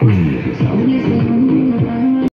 Please help.